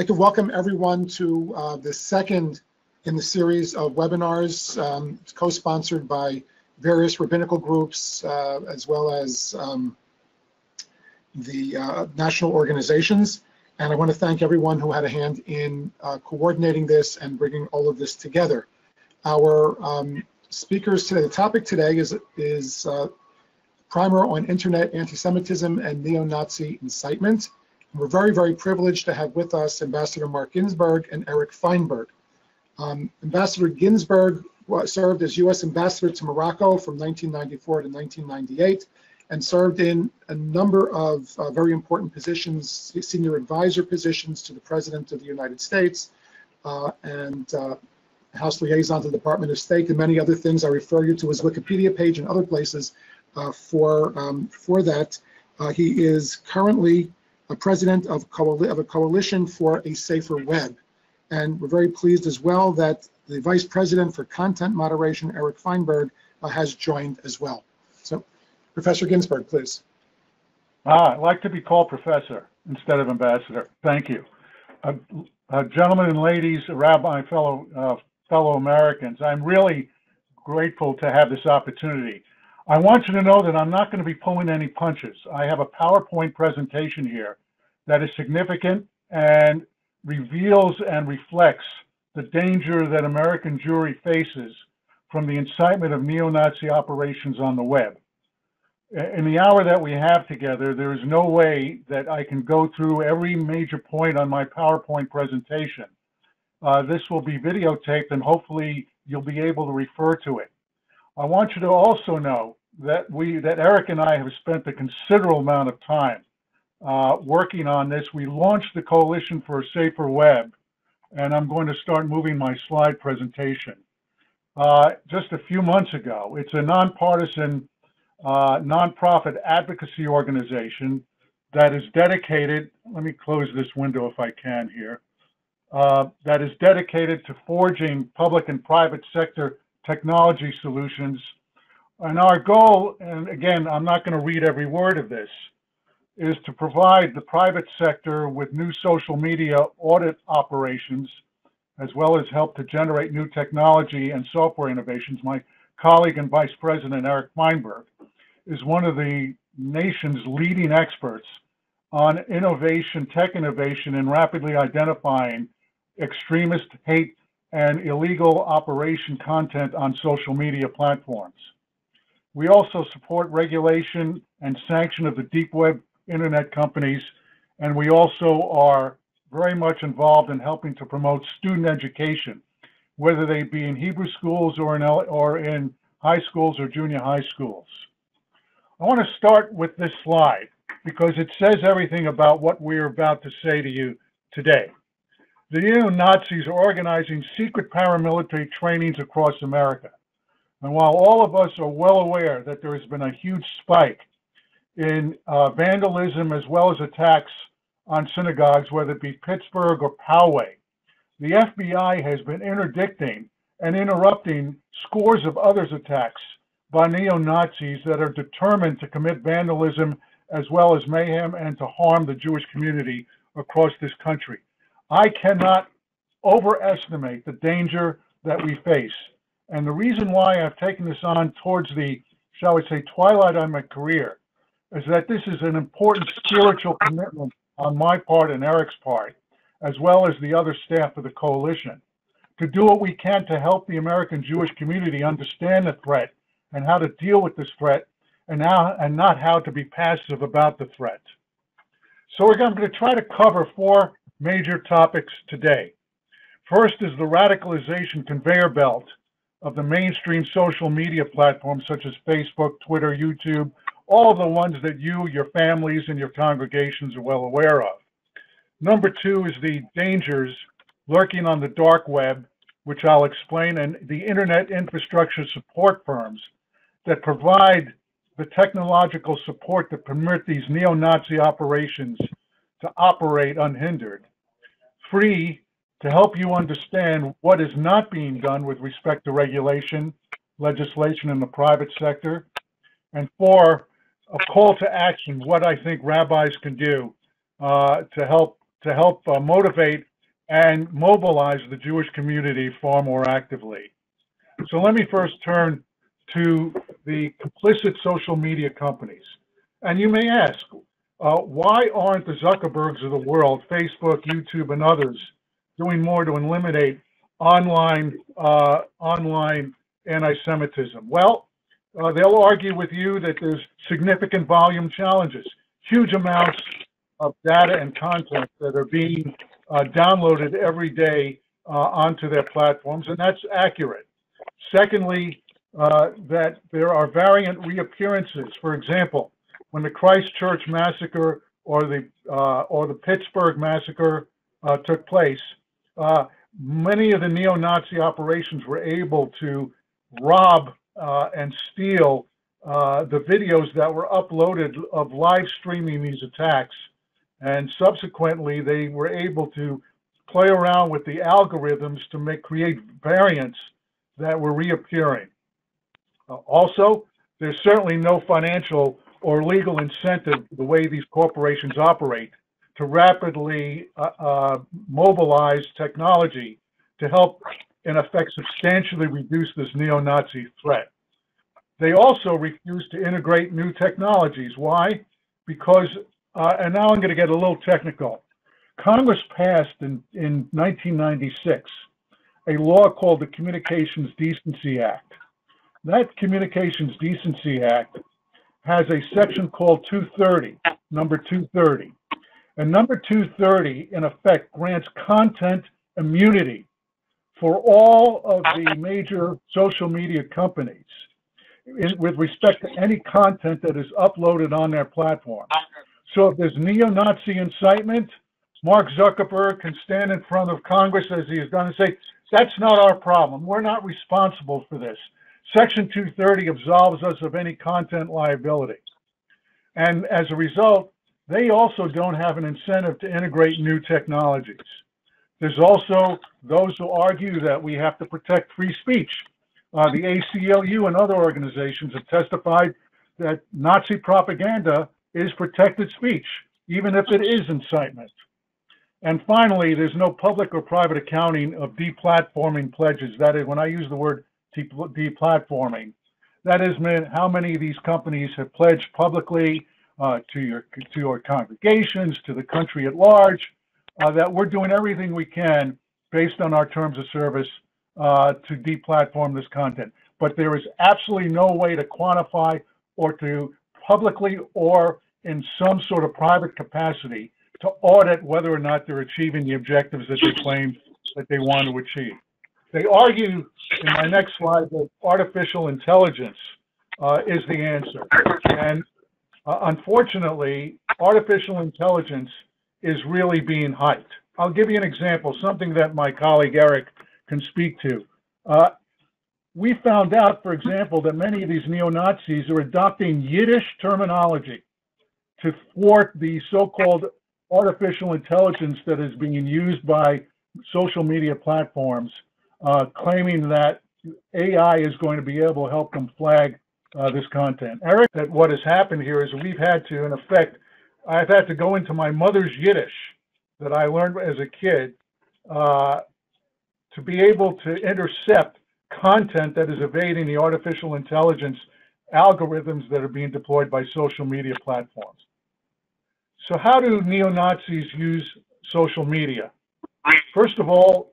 like to welcome everyone to uh, the second in the series of webinars um, co-sponsored by various rabbinical groups uh, as well as um, the uh, national organizations. And I want to thank everyone who had a hand in uh, coordinating this and bringing all of this together. Our um, speakers today, the topic today is, is uh, primer on internet anti-Semitism and neo-Nazi incitement. We're very, very privileged to have with us Ambassador Marc Ginsberg and Eric Feinberg. Um, Ambassador Ginsberg served as U.S. Ambassador to Morocco from 1994 to 1998 and served in a number of uh, very important positions, senior advisor positions to the President of the United States uh, and uh, House liaison to the Department of State and many other things. I refer you to his Wikipedia page and other places uh, for, um, for that. Uh, he is currently a president of, of a coalition for a safer web. And we're very pleased as well that the vice president for content moderation, Eric Feinberg, uh, has joined as well. So, Professor Ginsberg, please. Ah, I'd like to be called professor instead of ambassador. Thank you. Uh, uh, gentlemen and ladies, rabbi, fellow, uh, fellow Americans, I'm really grateful to have this opportunity. I want you to know that I'm not going to be pulling any punches. I have a PowerPoint presentation here that is significant and reveals and reflects the danger that American Jewry faces from the incitement of neo-Nazi operations on the web. In the hour that we have together, there is no way that I can go through every major point on my PowerPoint presentation. Uh, this will be videotaped and hopefully you'll be able to refer to it. I want you to also know that we, that Eric and I have spent a considerable amount of time uh, working on this. We launched the Coalition for a Safer Web, and I'm going to start moving my slide presentation. Uh, just a few months ago, it's a nonpartisan, uh, nonprofit advocacy organization that is dedicated, let me close this window if I can here, uh, that is dedicated to forging public and private sector technology solutions. And our goal, and again, I'm not going to read every word of this, is to provide the private sector with new social media audit operations, as well as help to generate new technology and software innovations. My colleague and Vice President Eric Feinberg is one of the nation's leading experts on innovation, tech innovation, and rapidly identifying extremist hate and illegal operation content on social media platforms. We also support regulation and sanction of the deep web internet companies, and we also are very much involved in helping to promote student education, whether they be in Hebrew schools or in, or in high schools or junior high schools. I want to start with this slide because it says everything about what we're about to say to you today. The neo-Nazis are organizing secret paramilitary trainings across America. And while all of us are well aware that there has been a huge spike in uh, vandalism as well as attacks on synagogues, whether it be Pittsburgh or Poway. The FBI has been interdicting and interrupting scores of others attacks by neo-Nazis that are determined to commit vandalism as well as mayhem and to harm the Jewish community across this country. I cannot overestimate the danger that we face. And the reason why I've taken this on towards the, shall we say, twilight of my career is that this is an important spiritual commitment on my part and Eric's part, as well as the other staff of the coalition, to do what we can to help the American Jewish community understand the threat and how to deal with this threat and how and not how to be passive about the threat. So we're going to try to cover four major topics today. First is the radicalization conveyor belt of the mainstream social media platforms such as Facebook, Twitter, YouTube, all the ones that you, your families, and your congregations are well aware of. Number two is the dangers lurking on the dark web, which I'll explain, and the internet infrastructure support firms that provide the technological support that permit these neo-Nazi operations to operate unhindered. Three, to help you understand what is not being done with respect to regulation, legislation in the private sector. And four, a call to action, what I think rabbis can do uh, to help to help uh, motivate and mobilize the Jewish community far more actively. So let me first turn to the complicit social media companies. And you may ask, uh, why aren't the Zuckerbergs of the world, Facebook, YouTube, and others, doing more to eliminate online uh, online anti-Semitism? Well, uh, they'll argue with you that there's significant volume challenges, huge amounts of data and content that are being uh, downloaded every day uh, onto their platforms, and that's accurate. Secondly, uh, that there are variant reappearances. For example, when the Christchurch massacre or the uh, or the Pittsburgh massacre took place, uh, many of the neo-Nazi operations were able to rob uh, and steal uh, the videos that were uploaded of live streaming these attacks, and subsequently they were able to play around with the algorithms to make create variants that were reappearing. Uh, also, there's certainly no financial or legal incentive the way these corporations operate to rapidly uh, uh, mobilize technology to help, in effect, substantially reduce this neo-Nazi threat. They also refuse to integrate new technologies. Why? Because, uh, and now I'm going to get a little technical. Congress passed in, in 1996 a law called the Communications Decency Act. That Communications Decency Act has a section called 230, number 230. And number 230, in effect, grants content immunity for all of the major social media companies with respect to any content that is uploaded on their platform. So if there's neo-Nazi incitement, Mark Zuckerberg can stand in front of Congress as he has done and say, that's not our problem. We're not responsible for this. Section 230 absolves us of any content liability. And as a result, they also don't have an incentive to integrate new technologies. There's also those who argue that we have to protect free speech. Uh, the ACLU and other organizations have testified that Nazi propaganda is protected speech, even if it is incitement. And finally, there's no public or private accounting of deplatforming pledges. That is, when I use the word deplatforming, that is how many of these companies have pledged publicly uh, to your to your congregations, to the country at large, uh, that we're doing everything we can based on our terms of service uh, to deplatform this content. But there is absolutely no way to quantify or to publicly or in some sort of private capacity to audit whether or not they're achieving the objectives that they claim that they want to achieve. They argue in my next slide that artificial intelligence uh, is the answer. And uh, unfortunately, artificial intelligence is really being hyped. I'll give you an example, something that my colleague Eric can speak to. Uh, we found out, for example, that many of these neo-Nazis are adopting Yiddish terminology to thwart the so-called artificial intelligence that is being used by social media platforms, uh, claiming that AI is going to be able to help them flag uh, this content. Eric, that what has happened here is we've had to, in effect, I've had to go into my mother's Yiddish that I learned as a kid uh, to be able to intercept content that is evading the artificial intelligence algorithms that are being deployed by social media platforms. So how do neo-Nazis use social media? First of all,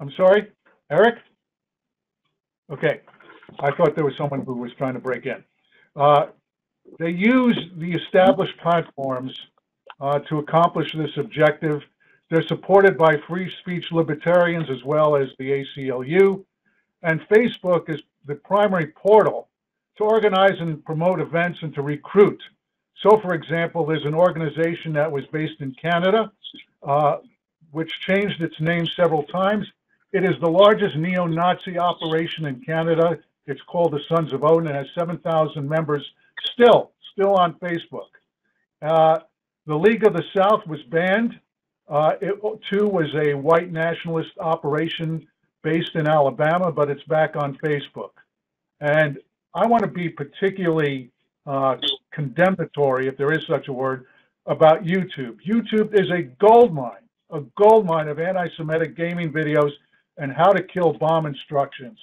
I'm sorry, Eric? Okay, I thought there was someone who was trying to break in. Uh, they use the established platforms uh, to accomplish this objective. They're supported by free speech libertarians as well as the ACLU. And Facebook is the primary portal to organize and promote events and to recruit so, for example, there's an organization that was based in Canada, uh, which changed its name several times. It is the largest neo-Nazi operation in Canada. It's called the Sons of Odin. It has 7,000 members still, still on Facebook. Uh, the League of the South was banned. Uh, it too was a white nationalist operation based in Alabama, but it's back on Facebook. And I want to be particularly uh, condemnatory, if there is such a word, about YouTube. YouTube is a gold mine a goldmine of anti-Semitic gaming videos and how to kill bomb instructions.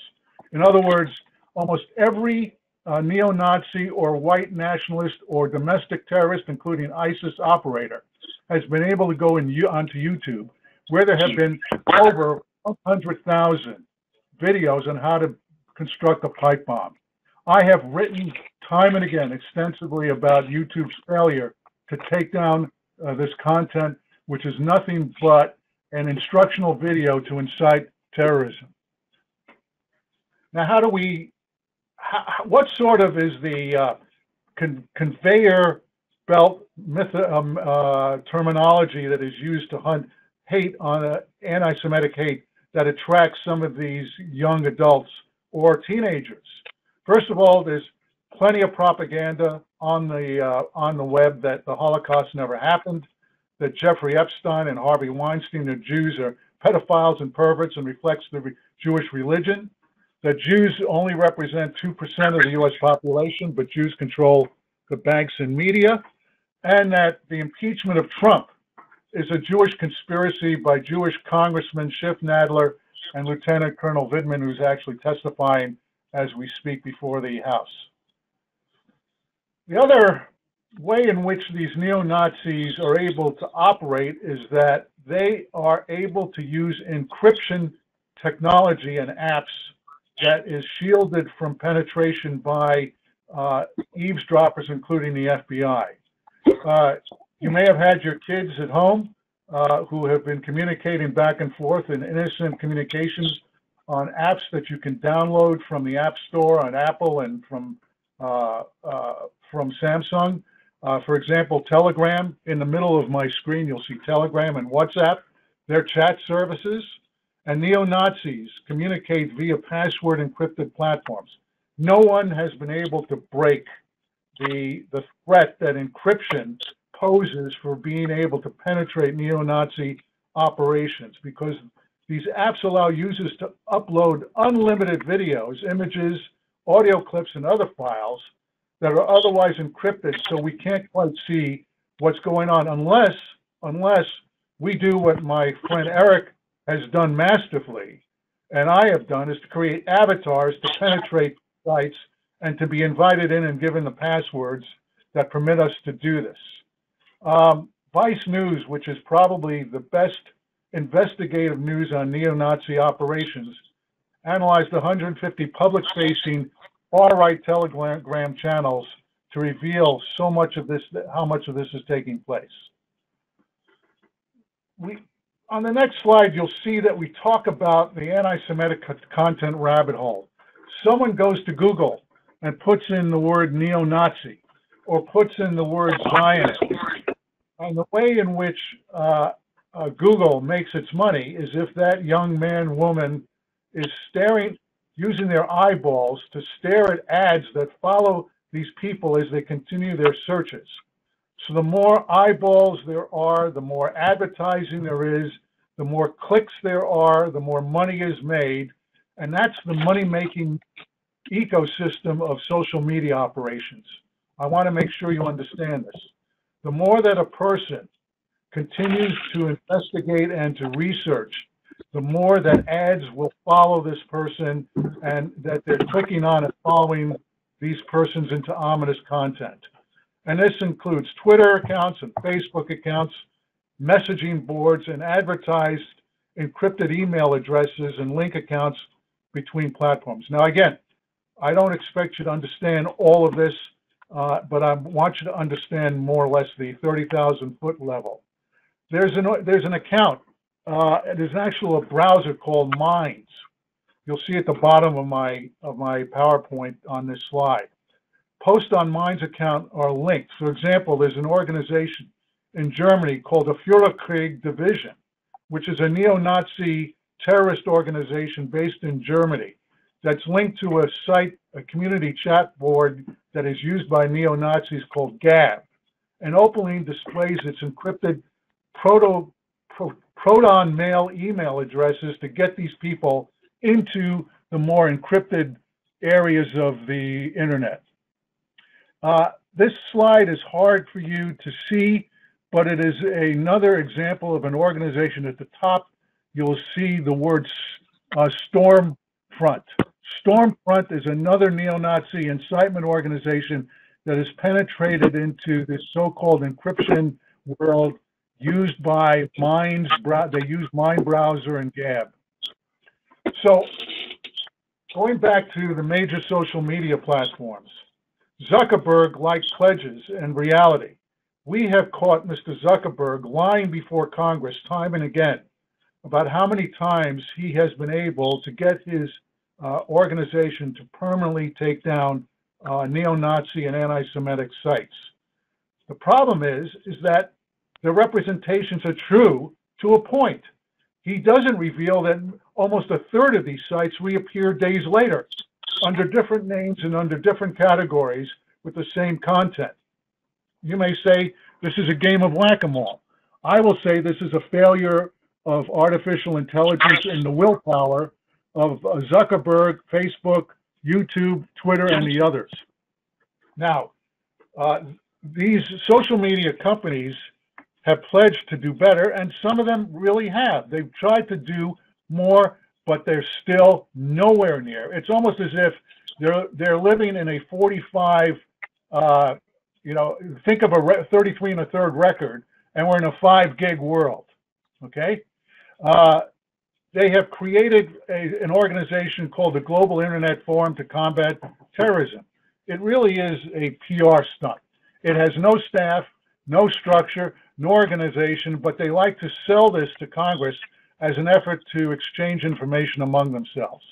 In other words, almost every uh, neo-Nazi or white nationalist or domestic terrorist, including ISIS operator, has been able to go in, onto YouTube, where there have been over 100,000 videos on how to construct a pipe bomb. I have written time and again extensively about YouTube's failure to take down uh, this content, which is nothing but an instructional video to incite terrorism. Now, how do we, how, what sort of is the uh, con conveyor belt myth, um, uh, terminology that is used to hunt hate on uh, anti-Semitic hate that attracts some of these young adults or teenagers? First of all, there's plenty of propaganda on the uh, on the web that the Holocaust never happened, that Jeffrey Epstein and Harvey Weinstein are Jews are pedophiles and perverts and reflects the re Jewish religion, that Jews only represent 2% of the US population, but Jews control the banks and media, and that the impeachment of Trump is a Jewish conspiracy by Jewish Congressman Schiff Nadler and Lieutenant Colonel Vindman, who's actually testifying as we speak before the House. The other way in which these neo-Nazis are able to operate is that they are able to use encryption technology and apps that is shielded from penetration by uh, eavesdroppers, including the FBI. Uh, you may have had your kids at home uh, who have been communicating back and forth in innocent communications on apps that you can download from the App Store on Apple and from uh, uh, from Samsung. Uh, for example, Telegram. In the middle of my screen, you'll see Telegram and WhatsApp. They're chat services. And neo-Nazis communicate via password encrypted platforms. No one has been able to break the, the threat that encryption poses for being able to penetrate neo-Nazi operations because these apps allow users to upload unlimited videos, images, audio clips, and other files that are otherwise encrypted so we can't quite see what's going on unless, unless we do what my friend Eric has done masterfully and I have done is to create avatars to penetrate sites and to be invited in and given the passwords that permit us to do this. Um, Vice News, which is probably the best investigative news on neo-Nazi operations, analyzed 150 public-facing far-right telegram channels to reveal so much of this, how much of this is taking place. We, on the next slide, you'll see that we talk about the anti-Semitic content rabbit hole. Someone goes to Google and puts in the word neo-Nazi or puts in the word Zionist. And the way in which uh, uh, Google makes its money is if that young man, woman is staring, using their eyeballs to stare at ads that follow these people as they continue their searches. So the more eyeballs there are, the more advertising there is, the more clicks there are, the more money is made. And that's the money-making ecosystem of social media operations. I want to make sure you understand this. The more that a person continues to investigate and to research, the more that ads will follow this person and that they're clicking on and following these persons into ominous content. And this includes Twitter accounts and Facebook accounts, messaging boards, and advertised encrypted email addresses and link accounts between platforms. Now, again, I don't expect you to understand all of this, uh, but I want you to understand more or less the 30,000 foot level. There's an, there's an account, uh, there's an actual browser called Minds. You'll see at the bottom of my, of my PowerPoint on this slide. Posts on Minds account are linked. For example, there's an organization in Germany called the Feuerkrieg Division, which is a neo-Nazi terrorist organization based in Germany that's linked to a site, a community chat board that is used by neo-Nazis called Gab, and openly displays its encrypted proto, pro, proton mail email addresses to get these people into the more encrypted areas of the internet. Uh, this slide is hard for you to see, but it is another example of an organization at the top. You'll see the word uh, Stormfront. Stormfront is another neo-Nazi incitement organization that has penetrated into this so-called encryption world used by Minds. They use Mind Browser and Gab. So, going back to the major social media platforms, Zuckerberg likes pledges and reality. We have caught Mr. Zuckerberg lying before Congress time and again about how many times he has been able to get his uh, organization to permanently take down uh, neo-Nazi and anti-Semitic sites. The problem is, is that the representations are true to a point. He doesn't reveal that almost a third of these sites reappear days later under different names and under different categories with the same content. You may say this is a game of whack-a-mole. I will say this is a failure of artificial intelligence and the willpower of Zuckerberg, Facebook, YouTube, Twitter, and the others. Now, uh, these social media companies have pledged to do better, and some of them really have. They've tried to do more, but they're still nowhere near. It's almost as if they're they're living in a 45, uh, you know, think of a 33 and a third record, and we're in a five gig world. Okay, uh, they have created a, an organization called the Global Internet Forum to Combat Terrorism. It really is a PR stunt. It has no staff, no structure, no organization, but they like to sell this to Congress as an effort to exchange information among themselves.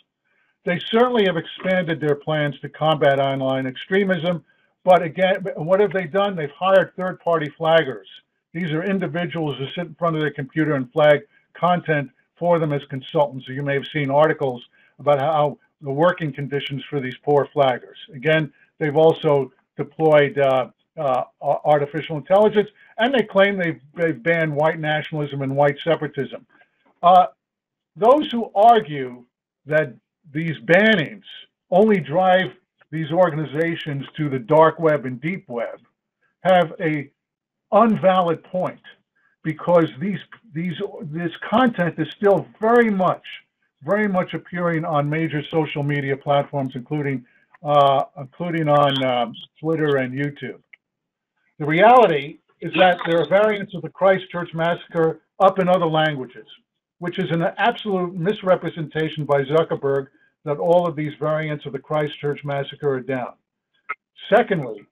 They certainly have expanded their plans to combat online extremism, but again, what have they done? They've hired third-party flaggers. These are individuals who sit in front of their computer and flag content for them as consultants. You may have seen articles about how the working conditions for these poor flaggers. Again, they've also deployed uh, uh, artificial intelligence, and they claim they've, they've, banned white nationalism and white separatism. Uh, those who argue that these bannings only drive these organizations to the dark web and deep web have a unvalid point because these these this content is still very much very much appearing on major social media platforms, including uh, including on um, Twitter and YouTube. The reality is that there are variants of the Christchurch massacre up in other languages, which is an absolute misrepresentation by Zuckerberg that all of these variants of the Christchurch massacre are down. Secondly,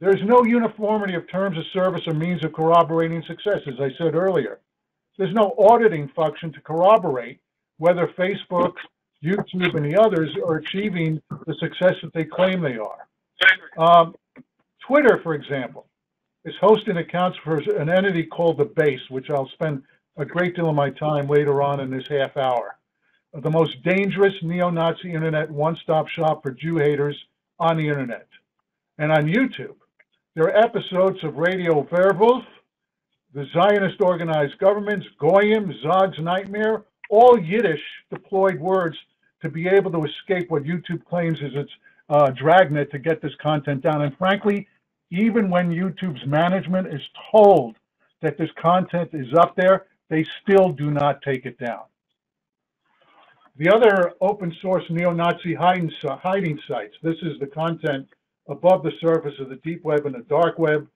there's no uniformity of terms of service or means of corroborating success, as I said earlier. There's no auditing function to corroborate whether Facebook, YouTube, and the others are achieving the success that they claim they are. Um, Twitter, for example, is hosting accounts for an entity called the Base, which I'll spend a great deal of my time later on in this half hour. The most dangerous neo-Nazi internet one-stop shop for Jew haters on the internet. And on YouTube, there are episodes of Radio Werewolf, the Zionist organized governments, Goyim, Zog's Nightmare, all Yiddish deployed words to be able to escape what YouTube claims is its uh, dragnet to get this content down. And frankly, even when YouTube's management is told that this content is up there, they still do not take it down. The other open source neo-Nazi hiding, hiding sites, this is the content above the surface of the deep web and the dark web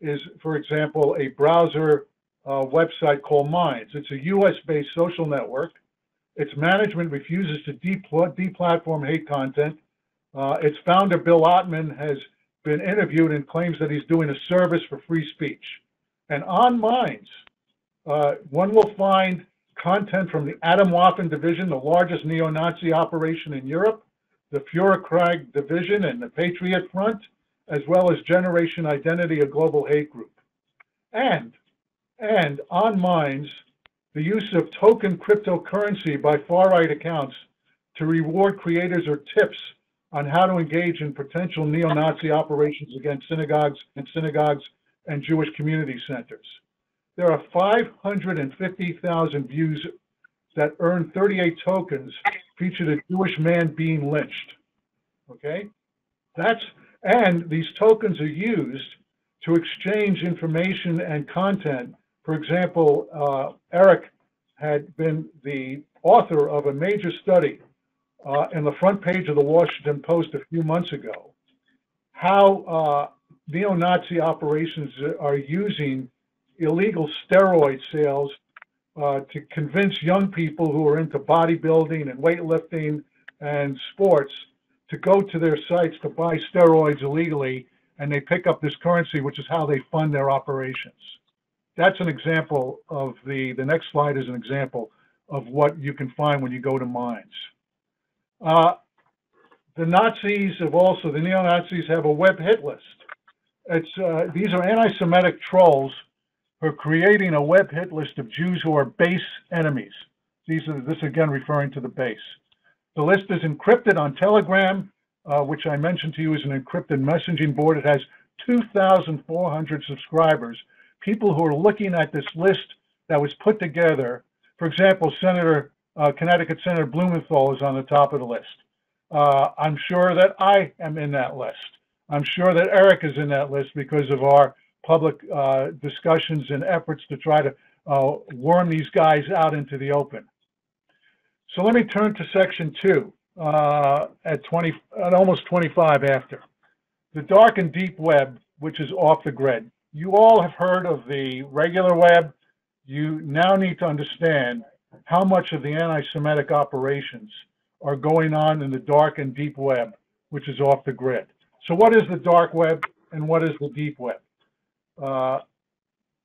is, for example, a browser uh, website called Minds. It's a US-based social network. Its management refuses to deplatform hate content. Uh, its founder, Bill Ottman, has been interviewed and claims that he's doing a service for free speech. And on Minds, uh, one will find content from the Atomwaffen Division, the largest neo-Nazi operation in Europe, the Feuerkrieg Division and the Patriot Front, as well as Generation Identity, a global hate group. And, and on Minds, the use of token cryptocurrency by far-right accounts to reward creators or tips on how to engage in potential neo-Nazi operations against synagogues and synagogues and Jewish community centers. There are 550,000 views that earn 38 tokens featured a Jewish man being lynched. Okay? That's, and these tokens are used to exchange information and content. For example, uh, Eric had been the author of a major study uh, in the front page of the Washington Post a few months ago, how uh, neo-Nazi operations are using illegal steroid sales uh, to convince young people who are into bodybuilding and weightlifting and sports to go to their sites to buy steroids illegally, and they pick up this currency, which is how they fund their operations. That's an example of the, the next slide is an example of what you can find when you go to Minds. Uh, the Nazis have also, the neo-Nazis have a web hit list. It's, uh, these are anti-Semitic trolls are creating a web hit list of Jews who are base enemies. These are, this again referring to the base. The list is encrypted on Telegram, uh, which I mentioned to you is an encrypted messaging board. It has 2,400 subscribers, people who are looking at this list that was put together. For example, Senator, uh, Connecticut Senator Blumenthal is on the top of the list. Uh, I'm sure that I am in that list. I'm sure that Eric is in that list because of our public uh, discussions and efforts to try to uh, worm these guys out into the open. So let me turn to section two uh, at 20, at almost 25 after. The dark and deep web, which is off the grid. You all have heard of the regular web. You now need to understand how much of the anti-Semitic operations are going on in the dark and deep web, which is off the grid. So what is the dark web and what is the deep web? Uh,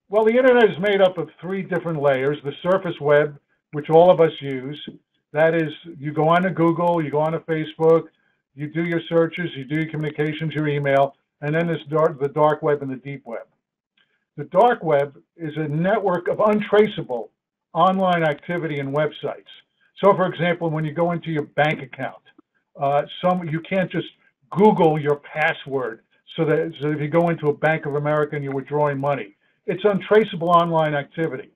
well, the internet is made up of three different layers. The surface web, which all of us use, that is, you go on to Google, you go on to Facebook, you do your searches, you do your communications, your email, and then there's dark, the dark web and the deep web. The dark web is a network of untraceable online activity and websites. So, for example, when you go into your bank account, uh, some you can't just Google your password so that so if you go into a Bank of America and you're withdrawing money, it's untraceable online activity.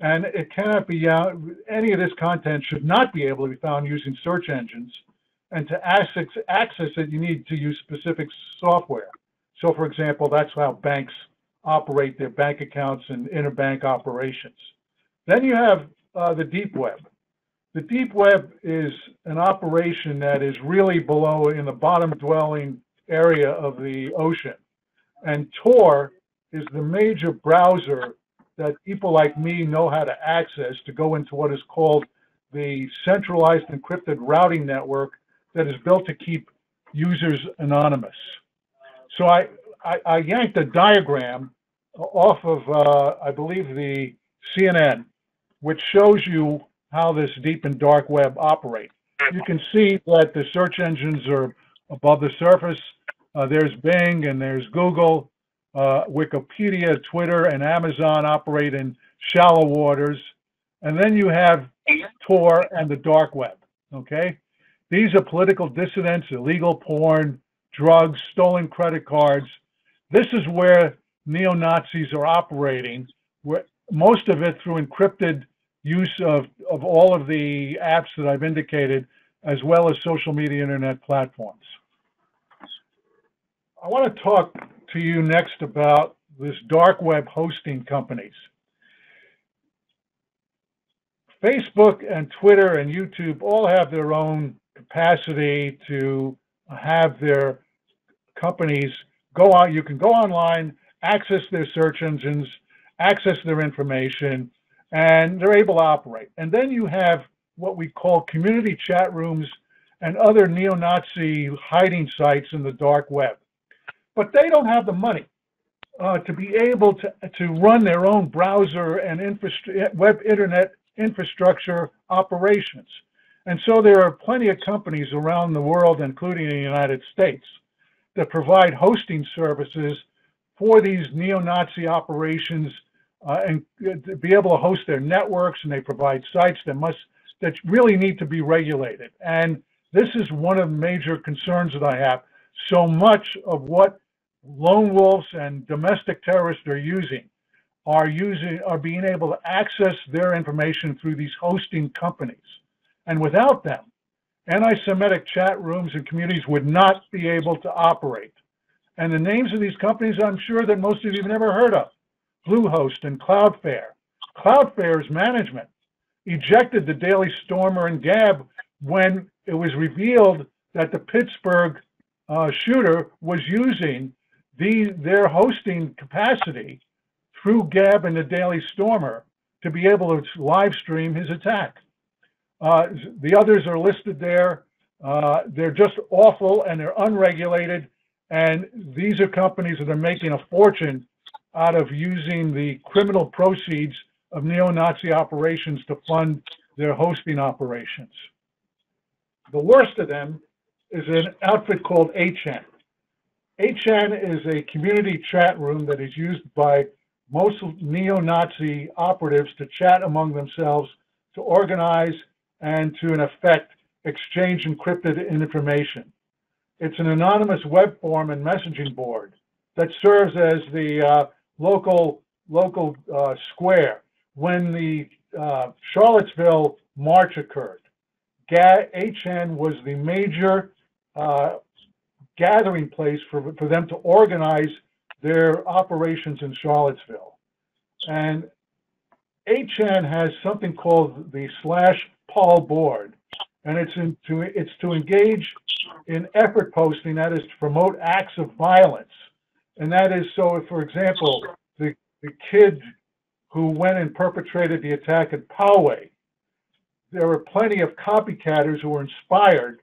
And it cannot be uh, any of this content should not be able to be found using search engines and to access, access it you need to use specific software. So for example that's how banks operate their bank accounts and interbank operations. Then you have uh, the deep web. The deep web is an operation that is really below in the bottom dwelling area of the ocean and tor is the major browser that people like me know how to access to go into what is called the centralized encrypted routing network that is built to keep users anonymous. So I, I, I yanked a diagram off of, uh, I believe, the CNN, which shows you how this deep and dark web operate. You can see that the search engines are above the surface. Uh, there's Bing and there's Google uh, Wikipedia, Twitter, and Amazon operate in shallow waters. And then you have Tor and the dark web, okay? These are political dissidents, illegal porn, drugs, stolen credit cards. This is where neo-Nazis are operating, where most of it through encrypted use of, of all of the apps that I've indicated, as well as social media internet platforms. I want to talk to you next about this dark web hosting companies. Facebook and Twitter and YouTube all have their own capacity to have their companies go out. You can go online, access their search engines, access their information, and they're able to operate. And then you have what we call community chat rooms and other neo-Nazi hiding sites in the dark web but they don't have the money uh, to be able to, to run their own browser and web internet infrastructure operations. And so there are plenty of companies around the world, including the United States, that provide hosting services for these neo-Nazi operations uh, and to be able to host their networks, and they provide sites that must that really need to be regulated. And this is one of the major concerns that I have. So much of what lone wolves and domestic terrorists are using are using are being able to access their information through these hosting companies. And without them, anti-Semitic chat rooms and communities would not be able to operate. And the names of these companies, I'm sure that most of you have never heard of. Bluehost and Cloudflare. Cloudflare's management ejected the Daily Stormer and Gab when it was revealed that the Pittsburgh uh, shooter was using the, their hosting capacity through Gab and the Daily Stormer to be able to live stream his attack. Uh, the others are listed there. Uh, they're just awful and they're unregulated. And these are companies that are making a fortune out of using the criminal proceeds of neo-Nazi operations to fund their hosting operations. The worst of them is an outfit called 8chan. 8chan is a community chat room that is used by most neo-Nazi operatives to chat among themselves, to organize, and to, in effect, exchange encrypted information. It's an anonymous web form and messaging board that serves as the uh, local local uh, square. When the uh, Charlottesville march occurred, Ga 8chan was the major uh, gathering place for, for them to organize their operations in Charlottesville. And 8chan has something called the slash pol board, and it's in, to it's to engage in effort posting that is to promote acts of violence, and that is so. If, for example, the the kid who went and perpetrated the attack at Poway, there were plenty of copycatters who were inspired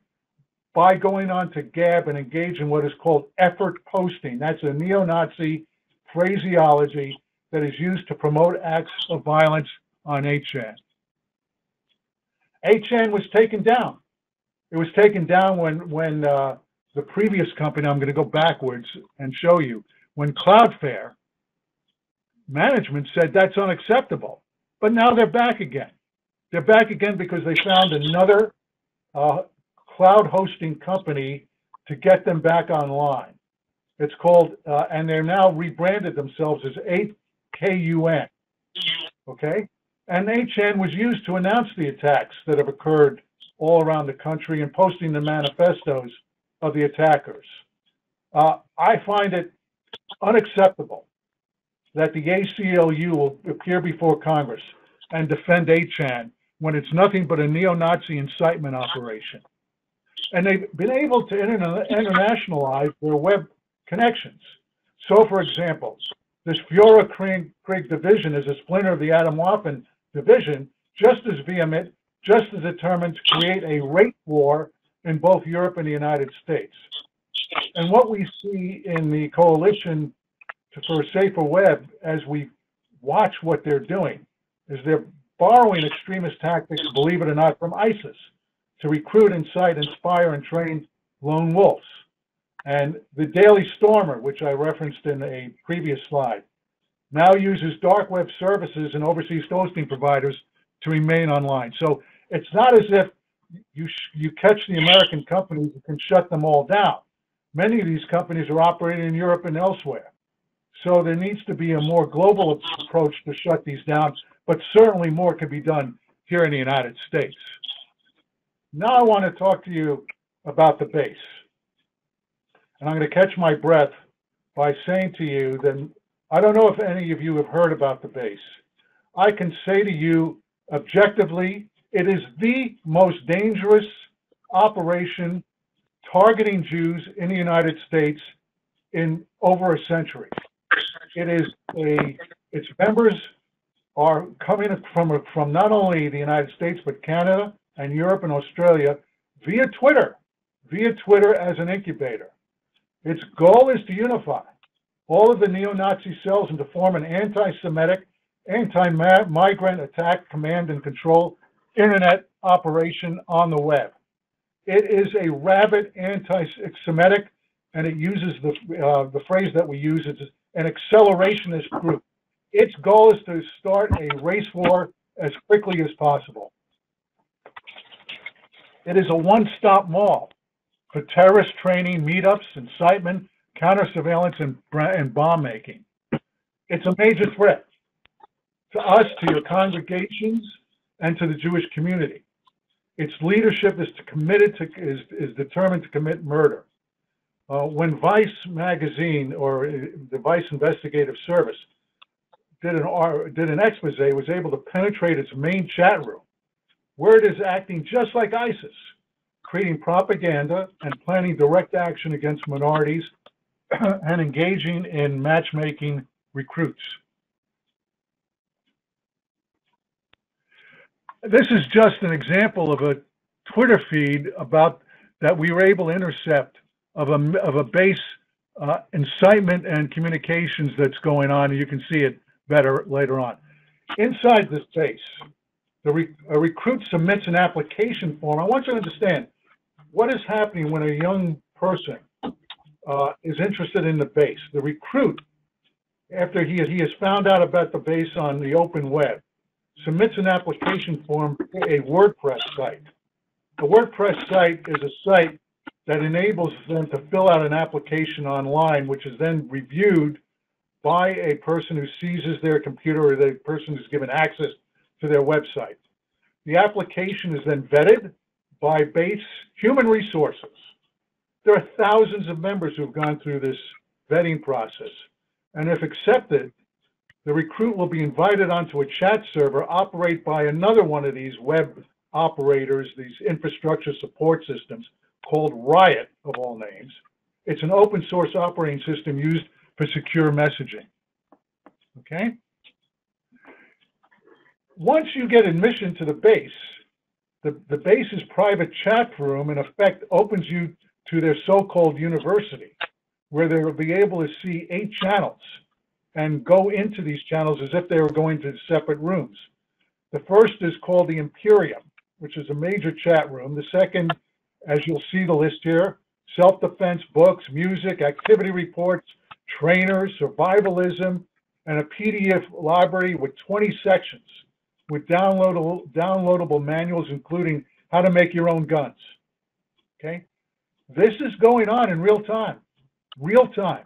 by going on to Gab and engage in what is called effort posting. That's a neo-Nazi phraseology that is used to promote acts of violence on 8chan. 8chan was taken down. It was taken down when, when uh, the previous company, I'm going to go backwards and show you, when Cloudflare management said that's unacceptable. But now they're back again. They're back again because they found another uh, cloud hosting company to get them back online. It's called, uh, and they're now rebranded themselves as 8KUN. Okay? And 8chan was used to announce the attacks that have occurred all around the country and posting the manifestos of the attackers. Uh, I find it unacceptable that the ACLU will appear before Congress and defend 8chan when it's nothing but a neo-Nazi incitement operation. And they've been able to interna internationalize their web connections. So, for example, this Krieg division is a splinter of the Atomwaffen division, just as vehement, just as determined to create a rate war in both Europe and the United States. And what we see in the coalition for a safer web, as we watch what they're doing, is they're borrowing extremist tactics, believe it or not, from ISIS to recruit, incite, inspire, and train lone wolves. And the Daily Stormer, which I referenced in a previous slide, now uses dark web services and overseas hosting providers to remain online. So it's not as if you, you catch the American companies and can shut them all down. Many of these companies are operating in Europe and elsewhere. So there needs to be a more global approach to shut these down, but certainly more can be done here in the United States. Now I want to talk to you about the base. And I'm going to catch my breath by saying to you that I don't know if any of you have heard about the base. I can say to you objectively, it is the most dangerous operation targeting Jews in the United States in over a century. It is a, its members are coming from, from not only the United States, but Canada and Europe and Australia via Twitter, via Twitter as an incubator. Its goal is to unify all of the neo-Nazi cells and to form an anti-Semitic, anti-migrant attack command and control internet operation on the web. It is a rabid anti-Semitic, and it uses the, uh, the phrase that we use, it's an accelerationist group. Its goal is to start a race war as quickly as possible. It is a one-stop mall for terrorist training, meetups, incitement, counter surveillance, and, and bomb making. It's a major threat to us, to your congregations, and to the Jewish community. Its leadership is committed to is, is determined to commit murder. Uh, when Vice magazine or uh, the Vice Investigative Service did an, did an expose, was able to penetrate its main chat room, where it is acting just like ISIS, creating propaganda and planning direct action against minorities and engaging in matchmaking recruits. This is just an example of a Twitter feed about that we were able to intercept of a of a base uh, incitement and communications that's going on. And you can see it better later on. Inside this base, the re a recruit submits an application form. I want you to understand what is happening when a young person uh, is interested in the base. The recruit, after he, he has found out about the base on the open web, submits an application form to a WordPress site. A WordPress site is a site that enables them to fill out an application online, which is then reviewed by a person who seizes their computer or the person who's given access to their website. The application is then vetted by base human resources. There are thousands of members who've gone through this vetting process. And if accepted, the recruit will be invited onto a chat server operated by another one of these web operators, these infrastructure support systems called Riot of all names. It's an open source operating system used for secure messaging. Okay? Once you get admission to the base, the, the base's private chat room in effect opens you to their so-called university, where they will be able to see eight channels and go into these channels as if they were going to separate rooms. The first is called the Imperium, which is a major chat room. The second, as you'll see the list here, self-defense books, music, activity reports, trainers, survivalism, and a PDF library with 20 sections with downloadable, downloadable manuals, including how to make your own guns. Okay? This is going on in real time, real time.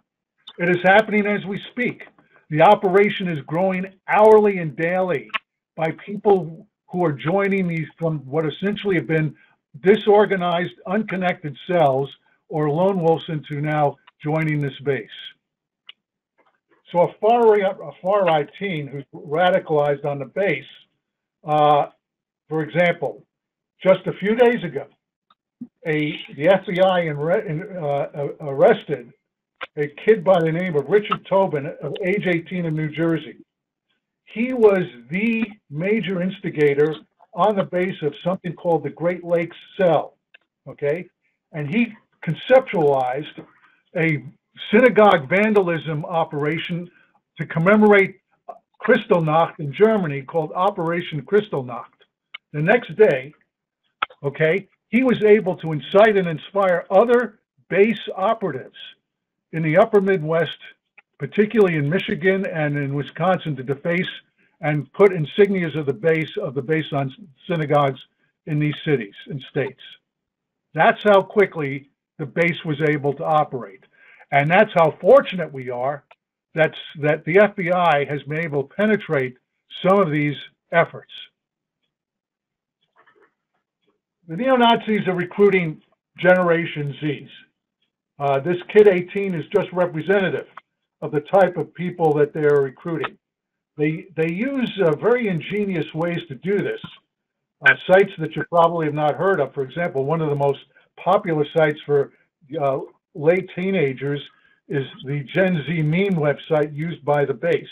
It is happening as we speak. The operation is growing hourly and daily by people who are joining these from what essentially have been disorganized, unconnected cells or lone wolves into now joining this base. So a far right, a far right teen who's radicalized on the base, uh, for example, just a few days ago, a the FBI in, uh, arrested a kid by the name of Richard Tobin, of age 18 in New Jersey. He was the major instigator on the base of something called the Great Lakes Cell, okay? And he conceptualized a synagogue vandalism operation to commemorate Kristallnacht in Germany called Operation Kristallnacht. The next day, okay, he was able to incite and inspire other base operatives in the upper Midwest, particularly in Michigan and in Wisconsin, to deface and put insignias of the base of the base on synagogues in these cities and states. That's how quickly the base was able to operate. And that's how fortunate we are that's, that the FBI has been able to penetrate some of these efforts. The neo-Nazis are recruiting Generation Zs. Uh, this Kid 18 is just representative of the type of people that they're recruiting. They, they use uh, very ingenious ways to do this. Uh, sites that you probably have not heard of. For example, one of the most popular sites for uh, late teenagers is the Gen Z meme website used by the base.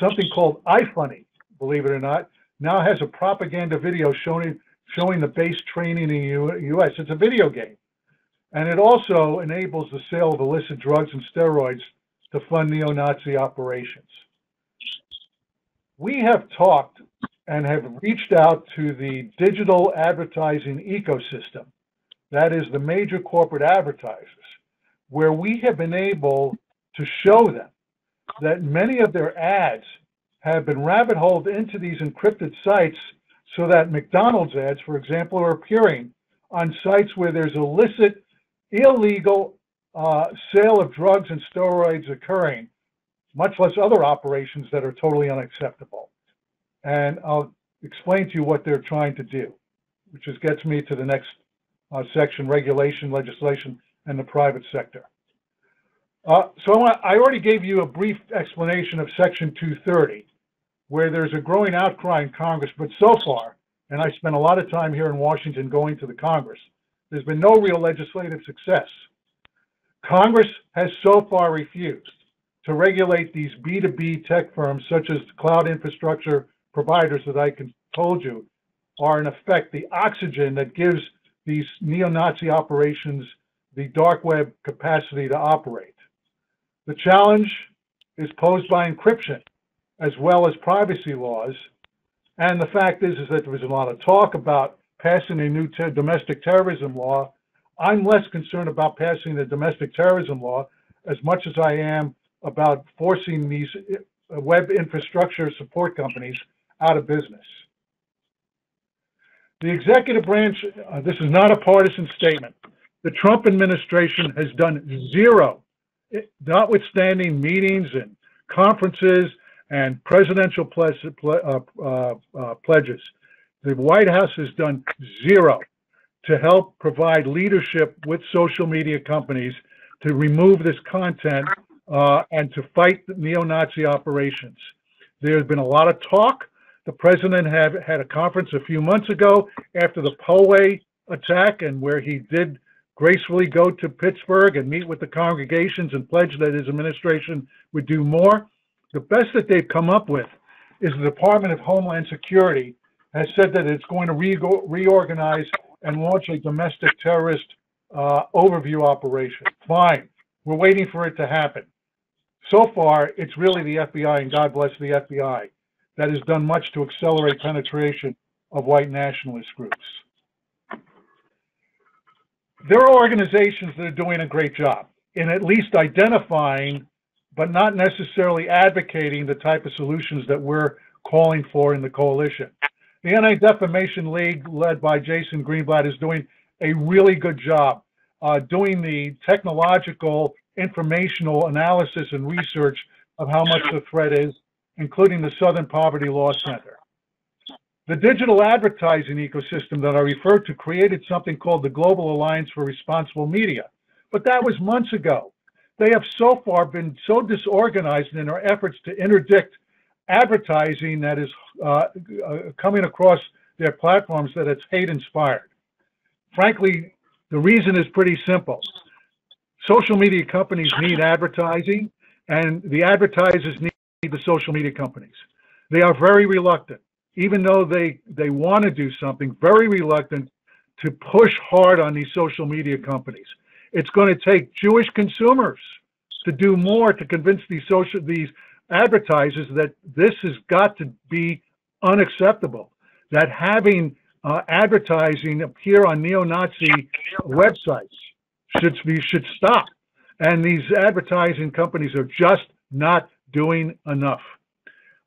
Something called iFunny, believe it or not, now has a propaganda video showing showing the base training in the U.S. It's a video game, and it also enables the sale of illicit drugs and steroids to fund neo-Nazi operations. We have talked and have reached out to the digital advertising ecosystem. That is the major corporate advertisers where we have been able to show them that many of their ads have been rabbit holed into these encrypted sites so that McDonald's ads, for example, are appearing on sites where there's illicit, illegal uh, sale of drugs and steroids occurring, much less other operations that are totally unacceptable. And I'll explain to you what they're trying to do, which is, gets me to the next uh, section, regulation, legislation, and the private sector. Uh, so I, want- I already gave you a brief explanation of Section 230, where there's a growing outcry in Congress, but so far, and I spent a lot of time here in Washington going to the Congress, there's been no real legislative success. Congress has so far refused to regulate these B2B tech firms such as cloud infrastructure providers that I can, told you are in effect the oxygen that gives these neo-Nazi operations the dark web capacity to operate. The challenge is posed by encryption as well as privacy laws. And the fact is, is that there was a lot of talk about passing a new te- domestic terrorism law. I'm less concerned about passing the domestic terrorism law as much as I am about forcing these uh, web infrastructure support companies out of business. The executive branch, uh, this is not a partisan statement. The Trump administration has done zero, it- notwithstanding meetings and conferences and presidential pledge, ple- uh, uh, uh, pledges. The White House has done zero to help provide leadership with social media companies to remove this content uh, and to fight the neo-Nazi operations. There's been a lot of talk. The president had, had a conference a few months ago after the Poway attack and where he did gracefully go to Pittsburgh and meet with the congregations and pledge that his administration would do more. The best that they've come up with is the Department of Homeland Security has said that it's going to re- reorganize and launch a domestic terrorist uh, overview operation. Fine. We're waiting for it to happen. So far, it's really the FBI, and God bless the FBI, that has done much to accelerate penetration of white nationalist groups. There are organizations that are doing a great job in at least identifying, but not necessarily advocating the type of solutions that we're calling for in the coalition. The Anti-Defamation League, led by Jason Greenblatt, is doing a really good job uh, doing the technological, informational analysis and research of how much the threat is, including the Southern Poverty Law Center. The digital advertising ecosystem that I referred to created something called the Global Alliance for Responsible Media, but that was months ago. They have so far been so disorganized in their efforts to interdict advertising that is uh, uh, coming across their platforms that it's hate inspired. Frankly, the reason is pretty simple. Social media companies need advertising, and the advertisers need the social media companies. They are very reluctant, even though they, they want to do something, very reluctant to push hard on these social media companies. It's going to take Jewish consumers to do more to convince these social these advertisers that this has got to be unacceptable. That having uh, advertising appear on neo-Nazi websites should be should stop, and these advertising companies are just not doing enough.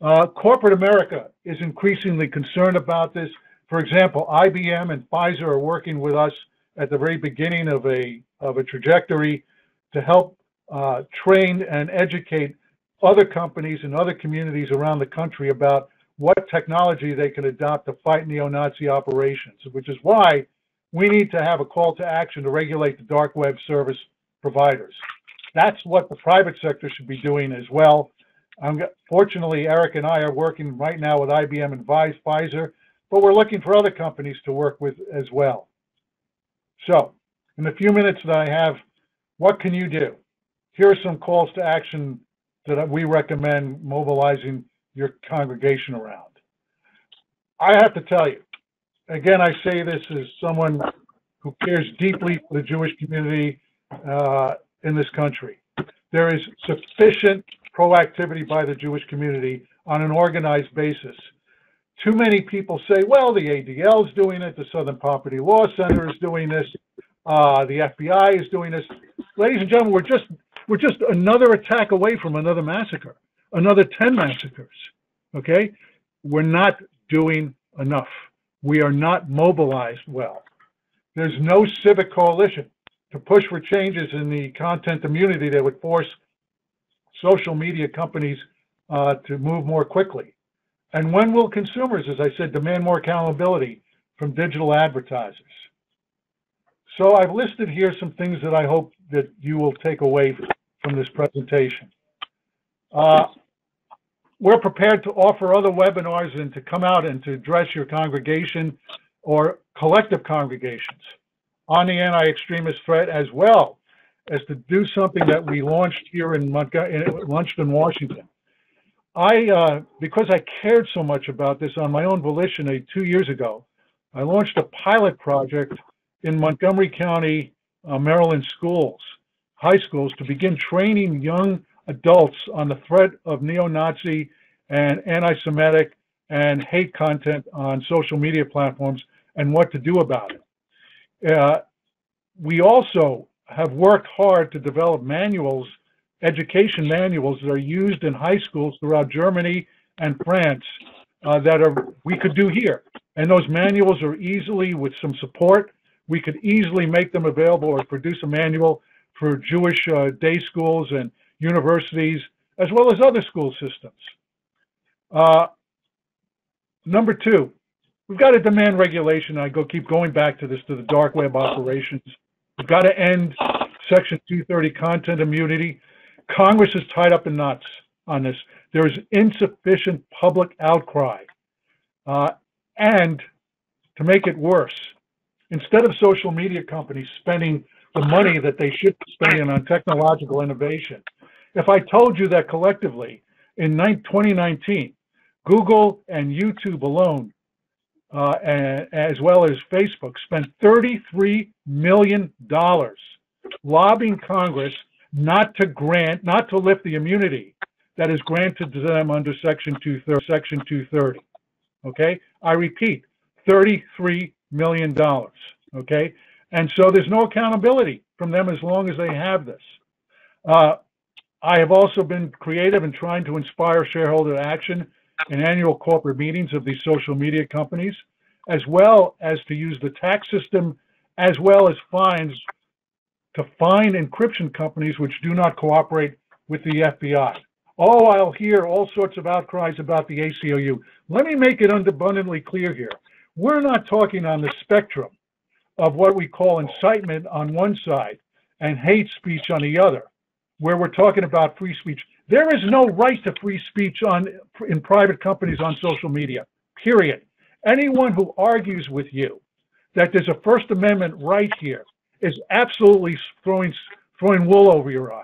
Uh, corporate America is increasingly concerned about this. For example, IBM and Pfizer are working with us at the very beginning of a of a trajectory to help uh, train and educate other companies and other communities around the country about what technology they can adopt to fight neo-Nazi operations, which is why we need to have a call to action to regulate the dark web service providers. That's what the private sector should be doing as well. Um, fortunately, Eric and I are working right now with IBM and Pfizer, but we're looking for other companies to work with as well. So, in the few minutes that I have, what can you do? Here are some calls to action that we recommend mobilizing your congregation around. I have to tell you, again, I say this as someone who cares deeply for the Jewish community uh, in this country. There is sufficient proactivity by the Jewish community on an organized basis. Too many people say, well, the ADL is doing it, the Southern Poverty Law Center is doing this, uh, the FBI is doing this. Ladies and gentlemen, we're just we're just another attack away from another massacre, another 10 massacres. Okay? We're not doing enough. We are not mobilized well. There's no civic coalition to push for changes in the content immunity that would force social media companies uh, to move more quickly. And when will consumers, as I said, demand more accountability from digital advertisers? So I've listed here some things that I hope that you will take away from this presentation. Uh, We're prepared to offer other webinars and to come out and to address your congregation or collective congregations on the anti-extremist threat as well as to do something that we launched here in Montgomery, in Washington. I, uh, because I cared so much about this on my own volition uh, two years ago, I launched a pilot project in Montgomery County, uh, Maryland schools, high schools, to begin training young adults on the threat of neo-Nazi and anti-Semitic and hate content on social media platforms and what to do about it. Uh, we also have worked hard to develop manuals, education manuals that are used in high schools throughout Germany and France uh, that are we could do here. And those manuals are easily, with some support, we could easily make them available or produce a manual for Jewish uh, day schools and universities, as well as other school systems. Uh, number two, we've got to demand regulation. I go keep going back to this to the dark web operations. We've got to end Section 230 content immunity. Congress is tied up in knots on this. There is insufficient public outcry. Uh, and to make it worse, instead of social media companies spending the money that they should be spending on technological innovation, if I told you that collectively in 2019, Google and YouTube alone, uh, as well as Facebook, spent $33 million lobbying Congress not to grant, not to lift the immunity that is granted to them under Section 230. Section 230. Okay, I repeat, $33 million. Okay, and so there's no accountability from them as long as they have this. Uh, I have also been creative in trying to inspire shareholder action in annual corporate meetings of these social media companies, as well as to use the tax system as well as fines to fine encryption companies which do not cooperate with the FBI. Oh, I'll hear all sorts of outcries about the ACLU. Let me make it abundantly clear here. We're not talking on the spectrum of what we call incitement on one side and hate speech on the other, where we're talking about free speech. There is no right to free speech on in private companies on social media, period. Anyone who argues with you that there's a First Amendment right here is absolutely throwing, throwing wool over your eyes.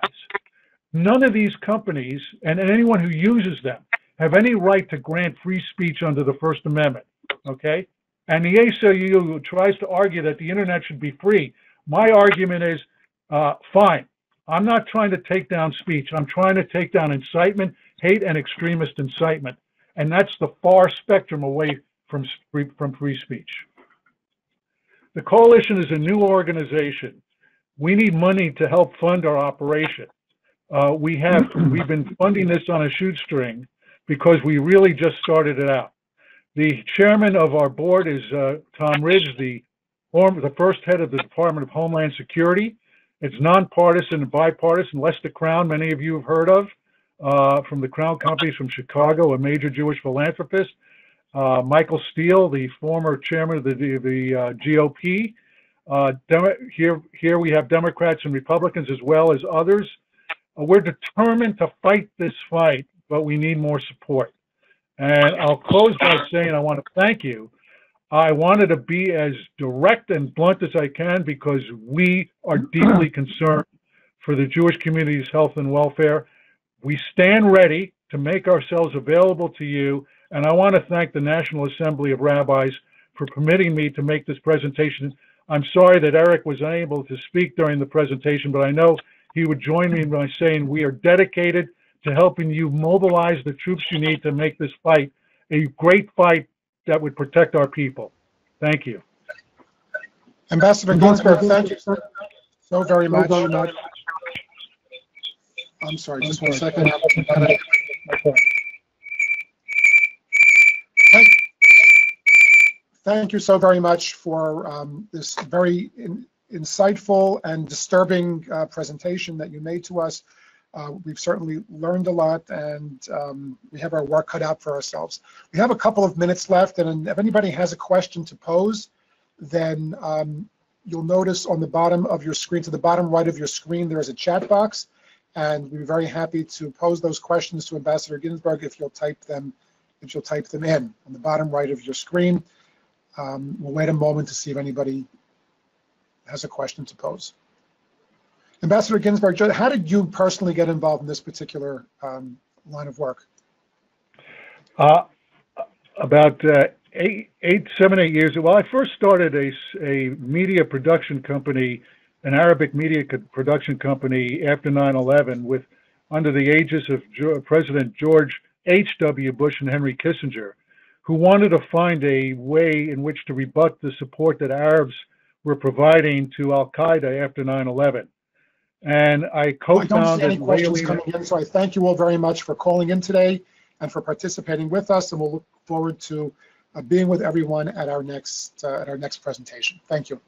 None of these companies and anyone who uses them have any right to grant free speech under the First Amendment, okay? And the ACLU tries to argue that the internet should be free. My argument is, uh, fine. I'm not trying to take down speech. I'm trying to take down incitement, hate, and extremist incitement. And that's the far spectrum away from, from free speech. The coalition is a new organization. We need money to help fund our operation. Uh, we have we've been funding this on a shoestring because we really just started it out. The chairman of our board is uh, Tom Ridge, the former, the first head of the Department of Homeland Security. It's nonpartisan and bipartisan. Lester Crown, many of you have heard of, uh, from the Crown Companies from Chicago, a major Jewish philanthropist. Uh, Michael Steele, the former chairman of the, the uh, GOP. Uh, here, here we have Democrats and Republicans as well as others. Uh, we're determined to fight this fight, but we need more support. And I'll close by saying I want to thank you. I wanted to be as direct and blunt as I can because we are deeply concerned for the Jewish community's health and welfare. We stand ready to make ourselves available to you and I want to thank the National Assembly of Rabbis for permitting me to make this presentation. I'm sorry that Eric was unable to speak during the presentation, but I know he would join me by saying we are dedicated to helping you mobilize the troops you need to make this fight a great fight that would protect our people. Thank you. Ambassador Ginsberg, thank you so very much. I'm sorry, just one second. Thank, thank you so very much for um, this very in, insightful and disturbing uh, presentation that you made to us. Uh, we've certainly learned a lot and um, we have our work cut out for ourselves. We have a couple of minutes left and if anybody has a question to pose, then um, you'll notice on the bottom of your screen, to the bottom right of your screen, there is a chat box And we'd be very happy to pose those questions to Ambassador Ginsberg if you'll type them, if you'll type them in on the bottom right of your screen. Um, We'll wait a moment to see if anybody has a question to pose. Ambassador Ginsberg, how did you personally get involved in this particular um, line of work? Uh, about uh, eight, eight, seven, eight years. Ago. Well, I first started a media production company, an Arabic media production company after 9/11, with under the aegis of Jo- President George H.W. Bush and Henry Kissinger, who wanted to find a way in which to rebut the support that Arabs were providing to Al Qaeda after 9/11. And I I don't see co-founded. any questions coming in, so I thank you all very much for calling in today and for participating with us, and we'll look forward to uh, being with everyone at our next, uh, at our next presentation. Thank you.